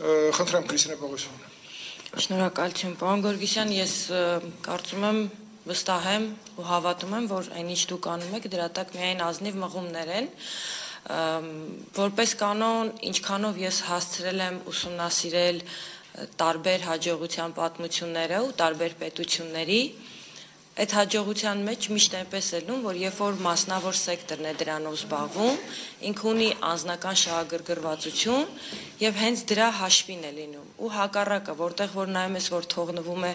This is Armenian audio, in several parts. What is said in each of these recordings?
Խնդրեմ Կրիստինա Պողոսյանը։ Շնորհակալություն, պարոն Գորգիսյան, ես կարծում եմ վստահ եմ ու հավատում եմ, որ այնինչ դուք անում եք, դրա տակ միայն ազնիվ մղումներ են, որպես կանոն, ինչքանով ես հասցրել եմ ուսումնասիրել տարբեր հաջողության պատմությունները ու տարբեր պետությունների, այդ հաջողության մեջ միշտ այնպես է լինում, որ երբ որ մասնավոր սեկտորն է դրանով զբաղվում, ինքը ունի անձնական շահագրգռվածություն եւ հենց դրա հաշվին է լինում։ Ու հակառակը, որտեղ որ նայում ես, որ թողնվում է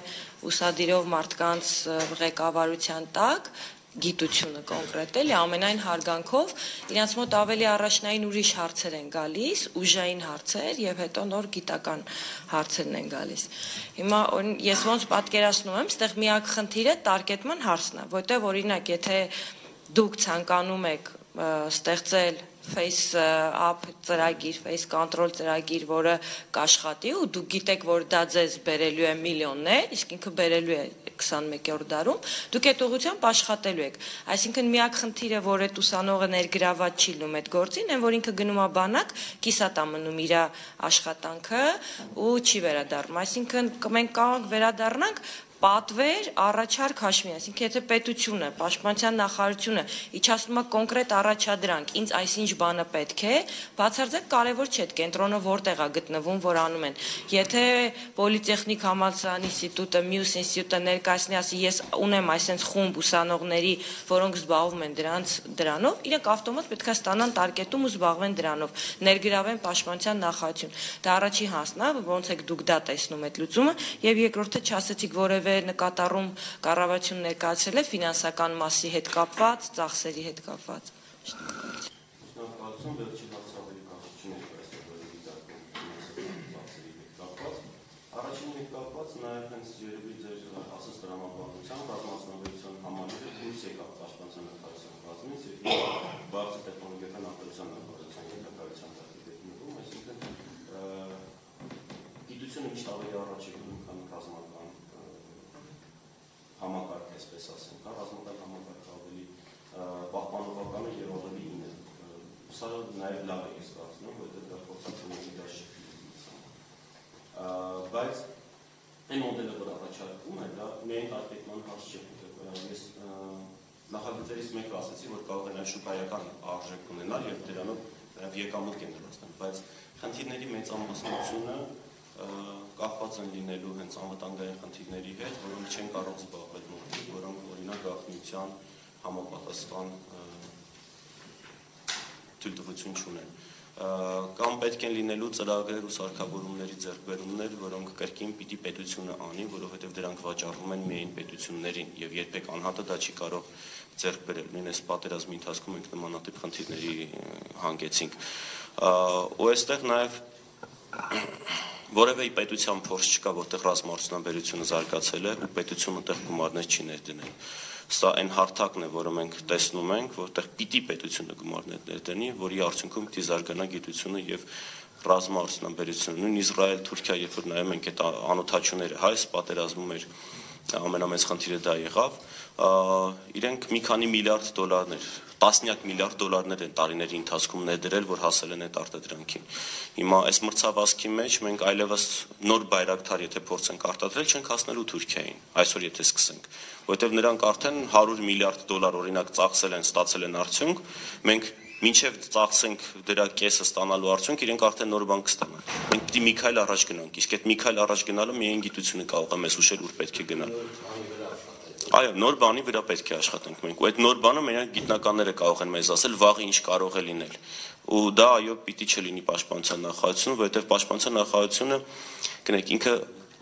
ուսադիրով մարդկանց ղեկավարության տակ, գիտությունը կոնկրետ էլի ամենայն հարգանքով իրancs մոտ ավելի առաջնային ուրիշ հարցեր են գալիս, ուժային հարցեր եւ հետո նոր գիտական հարցերն են գալիս։ Հիմա ես ոնց պատկերացնում եմ, այդտեղ միակ խնդիրը տարկետման հարցն է, որտեղ օրինակ եթե դուք ցանկանում եք ստեղծել face up ծրագիր, face control ծրագիր, որը կաշխատի ու դուք գիտեք, որ դա ձեզ բերելու է միլիոններ, իսկ ինքը բերելու է 21-րդ դարում, դուք այդ ուղությամբ աշխատելու եք։ Այսինքն միակ խնդիրը, որ այդ ուսանողը ներգրաված չի լինում այդ գործին, այն որ ինքը գնում է բանակ, կիսատ է մնում իր աշխատանքը ու չի վերադառնում։ Այսինքն մենք կարող վերադառնանք պատվեր առաջարկ հաշվի, այսինքն եթե պետությունը, պաշտպանության նախարարությունը իջացնում է կոնկրետ առաջադրանք, ինձ այսինչ բանը պետք է, բացարձակ կարևոր չէ, կենտրոնը որտեղ է գտնվում, որ անում են։ Եթե Պոլիտեխնիկ համալսարանի ինստիտուտը, մյուս ինստիտուտը ներկայացնի, ասի ես ունեմ այսենց խումբ ուսանողների, որոնք զբաղվում են դրանց դրանով, իրենք ավտոմատ պետքա ստանան տարկետում ու զբաղվեն դրանով, ներգրավեն պաշտպանության նախարարություն։ Դա առաջի հասնա, ոնց եք դուք դա տեսնում այդ լուծումը, եւ երկրորդը չասեցիք որևէ նկատառում կառավարություն ներկայացրել է ֆինանսական մասի հետ կապված, ծախսերի հետ կապված։ Շնորհակալություն, վերջին հարցը ավելի կապություն է կապված։ Առաջինն կապված նաև հենց երևի ձեր ասած դրամապահության ռազմասնավորության համալիրը դուրս եկավ պաշտպանության նախարարության կազմից եւ բարձր տեխնոլոգիական ապրության նախարարության ղեկավարության գտնվում, այսինքն գիտությունը միշտ ավելի առաջ է գնում, քան ռազմական համակարգ, այսպես ասենք, հա, ռազմական համակարգը ավելի պահպանողական է եւ ավելի ինը։ Սա նաեւ լավ է ես կարծում, որովհետեւ դա է լիդերշիփ։ Բայց այն մոդելը, որ առաջարկվում է, դա միայն արտեկման հարց չէ, ես նախագծերից մեկը ասացի, որ կարող են շուկայական արժեք ունենալ եւ դրանով դրանով եկամուտ կենտրոնացնել, բայց խնդիրների մեծամասնությունը կախված են լինելու հենց անվտանգային խնդիրների հետ, որոնք չեն կարող զբաղվել օրինակ գաղտնիության համապատասխան թույլտվություն չունեն կամ պետք են լինելու ծրագրեր ու սարքավորումների ձեռքբերումներ, որոնք կրկին պիտի պետությունը անի, որովհետև դրանք վաճառվում են միայն պետություններին եւ երբեք անհատը դա չի կարող ձեռք բերել։ Նույն այս պատերազմի ընթացքում մենք նմանատիպ խնդիրների հանգեցինք։ Ու այստեղ նաեւ որևէ պետության փորձ չկա, որտեղ ռազմարտունաբերությունը զարգացել է ու պետությունը տեղ գումարներ չի ներդնել։ Սա այն հարթակն է, որը մենք տեսնում ենք, որտեղ պիտի պետությունը գումարներ ներդնի, որի արդյունքում պիտի զարգանա գիտությունը եւ ռազմարտունաբերությունը։ Նույն Իսրայել, Թուրքիա, երբ որ նայում ենք այդ անօթաչուները, հայ պատերազմում էր ամենամեծ խնդիրը դա եղավ, իրենք մի քանի միլիարդ դոլարներ տասնյակ միլիարդ դոլարներ են տարիների ընթացքում ներդրել, որ հասել են այդ արտադրանքին։ Հիմա այս մրցավազքի մեջ մենք այլևս նոր բայրակթար, եթե փորձենք արտադրել, չենք հասնելու Թուրքիային, այսօր եթե սկսենք, որովհետև նրանք արդեն 100 միլիարդ դոլար օրինակ ծախսել են, ստացել են արդյունք, մենք մինչև ծախսենք դրա կեսը ստանալու արդյունք, իրենք արդեն նոր բան կստանան։ Մենք պիտի մի քայլ առաջ գնանք, իսկ այդ մի քայլ առաջ գնալը միայն գիտությունը կարող է մեզ ուշել, ուր պետք է գնալ։ Այո, նոր բանի վրա պետք է աշխատենք մենք։ Ու այդ նոր բանը մենակ գիտնականները կարող են մեզ ասել վաղը ինչ կարող է լինել։ Ու դա այո, պիտի չլինի պաշտպանության նախարարությունը, որովհետև պաշտպանության նախարարությունը կնեք ինքը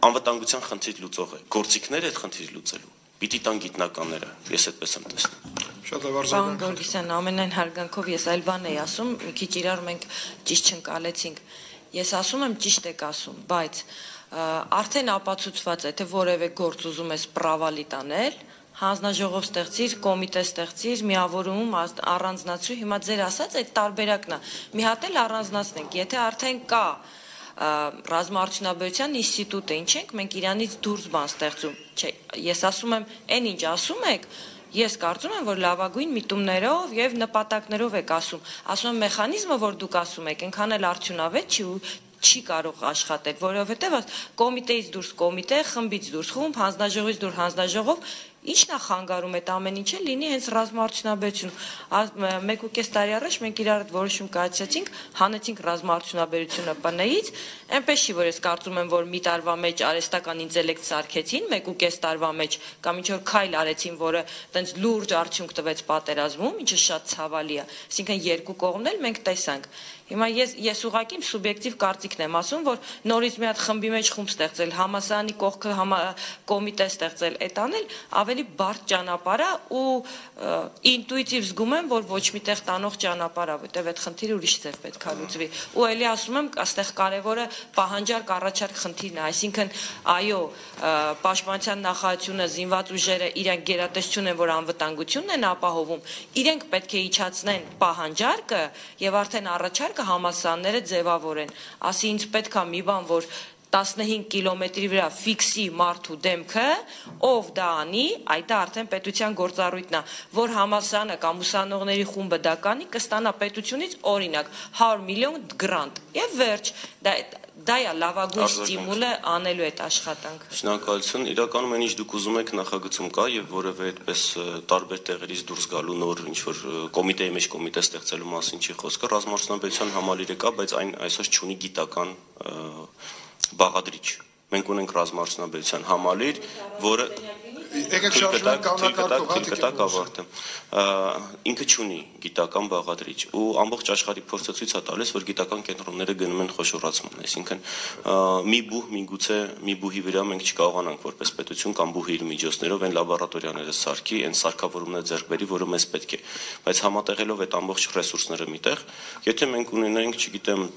անվտանգության խնդիր լուծող է։ Գործիքները այդ խնդիրը լուծելու պիտի տան գիտնականները։ Ես այդպես եմ տեսնում։ Շատ ավարտական։ Պարոն Գորգիսյան, ամենայն հարգանքով ես այլ բան էի ասում, մի քիչ իրար մենք ճիշտ չընկալեցինք։ Ես ասում եմ ճիշտ եք ասում, բայց արդեն ապացուցված է, թե որևէ գործ ուզում ես պրավալի տանել, հանձնաժողով ստեղծիր, կոմիտե ստեղծիր, միավորում առանձնացրու, հիմա ձեր ասած այդ տարբերակն է։ Մի հատ էլ առանձնացնենք, եթե արդեն կա ռազմաարդյունաբերության ինստիտուտը, ինչ ենք մենք իրանից դուրս բան ստեղծում։ Չէ, ես ասում եմ, այն ինչ ասում եք, Ես կարծում եմ, որ լավագույն միտումներով եւ նպատակներով եք ասում։ Ասում եմ մեխանիզմը, որ դուք ասում եք, այնքան էլ արդյունավետ չի ու չի կարող աշխատել, որովհետև կոմիտեից դուրս կոմիտե, խմբից դուրս խումբ, հանձնաժողովից դուրս հանձնաժողով Ինչն է խանգարում այդ ամեն ինչը լինի հենց ռազմարտունաբերություն։ Մեկ ու կես տարի առաջ մենք իրար որոշում կայացրեցինք, հանեցինք ռազմարտունաբերությունը ՊՆ-ից, այնպես չի որ ես կարծում եմ որ մի տարվա մեջ արեստական ինտելեկտ սարքեցին, մեկ ու կես տարվա մեջ կամ ինչ որ քայլ արեցին, որը տենց լուրջ արդյունք տվեց պատերազմում, ինչը շատ ցավալի է։ Այսինքն երկու կողմն էլ մենք տեսանք։ Հիմա ես ես ուղակի սուբյեկտիվ կարծիքն եմ ասում, որ նորից մի հատ խմբի մեջ խումբ ստեղծել, համասարանի կողքը համա, կոմիտե ստեղծել, այդ անել ավելի բարդ ճանապարհ է ու ինտուիտիվ զգում եմ, որ ոչ միտեղ տանող ճանապարհ է, որտեվ այդ խնդիրը ուրիշ ձև պետք է լուծվի։ Ու ելի ասում եմ, այստեղ կարևորը պահանջարկ առաջարկ խնդիրն է, այսինքն այո, պաշտպանության նախարարությունը, զինված ուժերը իրենք գերատեսչություն են, որ անվտանգությունն են ապահովում, իրենք պետք է իջացնեն պահանջարկը եւ արդեն առաջարկ պետք է համասանները ձևավորեն։ Ասի ինձ պետք է մի բան, որ 15 կիլոմետրի վրա ֆիքսի մարդու դեմքը, ով դա անի, այդ դա արդեն պետության գործառույթն է, որ համասանը կամ ուսանողների խումբը դա կանի, կստանա պետությունից օրինակ 100 միլիոն գրանտ։ Եվ վերջ, դա դա է լավագույն ստիմուլը անելու այդ աշխատանքը։ Շնորհակալություն։ Իրականում այն ինչ դուք ուզում եք նախագծում կա եւ որևէ այդպես տարբեր տեղերից դուրս գալու նոր ինչ որ կոմիտեի մեջ կոմիտե ստեղծելու մասին չի խոսքը, ռազմարտունաբերության համալիրը կա, բայց այն այսօր չունի գիտական բաղադրիչ։ Մենք ունենք ռազմարտունաբերության համալիր, որը Եկեք շարժվենք կանոնակարգով, հա դիտակ ավարտեմ։ Ինքը ճունի գիտական բաղադրիչ ու ամբողջ աշխարհի փորձը ցույց է տալիս, որ գիտական կենտրոնները գնում են խոշորացման, այսինքն մի բուհ, միգուցե մի բուհի վրա մենք չկարողանանք որպես պետություն կամ բուհի իր միջոցներով այն լաբորատորիաները սարքի, այն սարքավորումները ձեռք բերի, որը մեզ պետք է։ Բայց համատեղելով այդ ամբողջ ռեսուրսները միտեղ, եթե մենք ունենանք, չգիտեմ,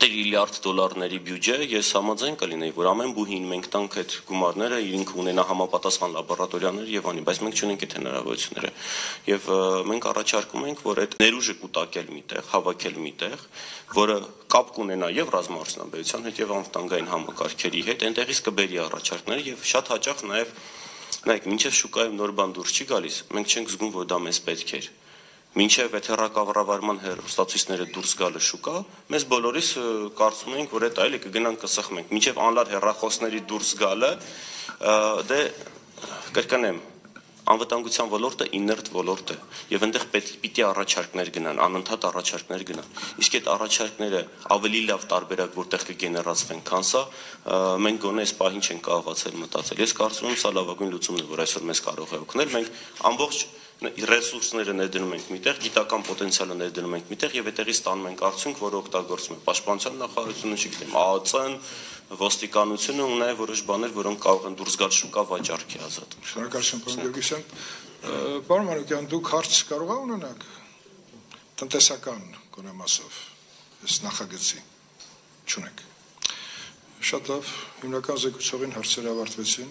տրիլիարդ դոլարների բյուջե, ես համաձայն կլինեի, որ ամեն բուհին մենք տանք այդ գումարները, ինքը ունենա համապատասխան լաբորատորիաներ եւ անի, բայց մենք չունենք այդ հնարավորությունները։ Եվ մենք առաջարկում ենք, որ այդ ներուժը կուտակել միտեղ, հավաքել միտեղ, որը կապ կունենա եւ ռազմաարսնաբերության հետ եւ անվտանգային համակարգերի հետ, այնտեղից կբերի առաջարկներ եւ շատ հաճախ նաեւ նայեք, մինչեւ շուկայում նոր բան դուրս չի գալիս, մենք չենք զգում, որ դա մեզ պետք է մինչև այդ հերակավառավարման հերոստացույցները դուրս գալը շուկա, մեզ բոլորիս կարծում ենք, որ այդ այլ կգնանք կսխմենք։ Մինչև անլար հերախոսների դուրս գալը, դե կրկնեմ, անվտանգության ոլորտը իներտ ոլորտ է եւ այնտեղ պետք պիտի առաջարկներ գնան, անընդհատ առաջարկներ գնան։ Իսկ այդ առաջարկները ավելի լավ տարբերակ որտեղ կգեներացվեն, քան սա, մենք գոնե այս պահին չեն կարողացել մտածել։ Ես կարծում եմ սա լավագույն լուծումն է, որ այսօր մեզ կարող է օգնել։ Մենք ամբողջ ռեսուրսները ներդնում ենք միտեղ, գիտական պոտենցիալը ներդնում ենք միտեղ եւ այդտեղից ստանում ենք արդյունք, որը օգտագործում է պաշտպանության նախարարությունը, չգիտեմ, ԱԱՑ-ն, ոստիկանությունը ու նաեւ որոշ բաներ, որոնք կարող են դուրս գալ շուկա վաճառքի ազատ։ Շնորհակալություն, պարոն Գյորգիսյան։ Պարոն Մանուկյան, դուք հարց կարող եք ունենալ տնտեսական գոնե մասով այս նախագծի չունեք։ Շատ լավ, հիմնական զեկուցողին հարցերը ավարտվեցին։